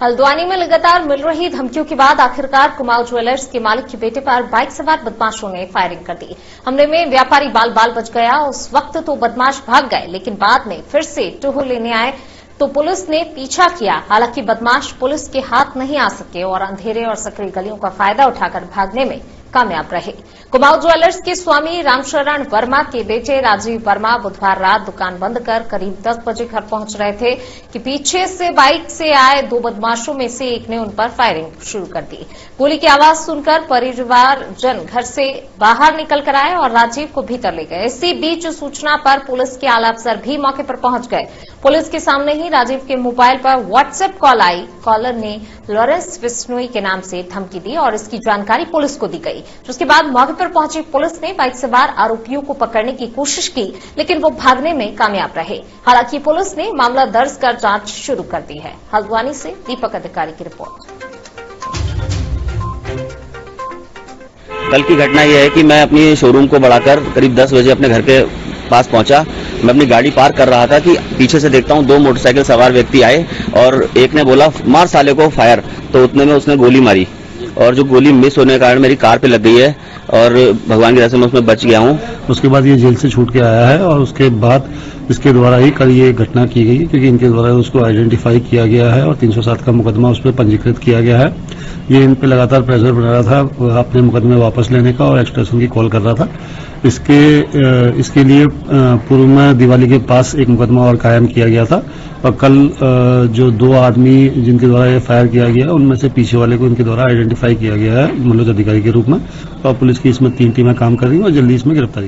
हल्द्वानी में लगातार मिल रही धमकियों के बाद आखिरकार कुमाऊं ज्वेलर्स के मालिक के बेटे पर बाइक सवार बदमाशों ने फायरिंग कर दी। हमले में व्यापारी बाल बाल बच गया, उस वक्त तो बदमाश भाग गए, लेकिन बाद में फिर से टूह लेने आए तो पुलिस ने पीछा किया। हालाँकि बदमाश पुलिस के हाथ नहीं आ सके और अंधेरे और सक्रिय गलियों का फ़ायदा उठाकर भागने में कामयाब रहे। कुमाऊं ज्वेलर्स के स्वामी रामशरण वर्मा के बेटे राजीव वर्मा बुधवार रात दुकान बंद कर करीब 10 बजे घर पहुँच रहे थे कि पीछे से बाइक से आए दो बदमाशों में से एक ने उन पर फायरिंग शुरू कर दी। गोली की आवाज़ सुनकर परिवारजन घर से बाहर निकल कर आए और राजीव को भीतर ले गए। इसी बीच सूचना पर पुलिस के आला अफसर भी मौके पर पहुँच गए। पुलिस के सामने ही राजीव के मोबाइल पर व्हाट्सएप कॉल आई। कॉलर ने लॉरेंस बिश्नोई के नाम से धमकी दी और इसकी जानकारी पुलिस को दी गई। जिसके बाद मौके पर पहुँची पुलिस ने बाइक सवार आरोपियों को पकड़ने की कोशिश की, लेकिन वो भागने में कामयाब रहे। हालाँकि पुलिस ने मामला दर्ज कर जाँच शुरू कर दी है। हल्द्वानी से दीपक अधिकारी की रिपोर्ट। कल की घटना यह है कि मैं अपनी शोरूम को बढ़ाकर करीब 10 बजे अपने घर के पास पहुँचा। मैं अपनी गाड़ी पार कर रहा था कि पीछे से देखता हूँ दो मोटरसाइकिल सवार व्यक्ति आए और एक ने बोला, मार साले को फायर तो उतने में उसने गोली मारी। और जो गोली मिस होने के कारण मेरी कार पे लग गई है और भगवान की दया मैं उसमें बच गया हूँ। उसके बाद ये जेल से छूट के आया है और उसके बाद इसके द्वारा ही कल ये घटना की गई, क्योंकि इनके द्वारा उसको आइडेंटिफाई किया गया है और 307 का मुकदमा उस पर पंजीकृत किया गया है। ये इन पर लगातार प्रेशर बना रहा था अपने मुकदमे वापस लेने का और एक्सटेंशन की कॉल कर रहा था। इसके इसके लिए पूर्व में दिवाली के पास एक मुकदमा और कायम किया गया था और कल जो दो आदमी जिनके द्वारा ये फायर किया गया, उनमें से पीछे वाले को इनके द्वारा आइडेंटिफाई किया गया है मनोज अधिकारी के रूप में। और पुलिस की इसमें तीन टीमें काम कर रही हैं और जल्दी इसमें गिरफ्तारी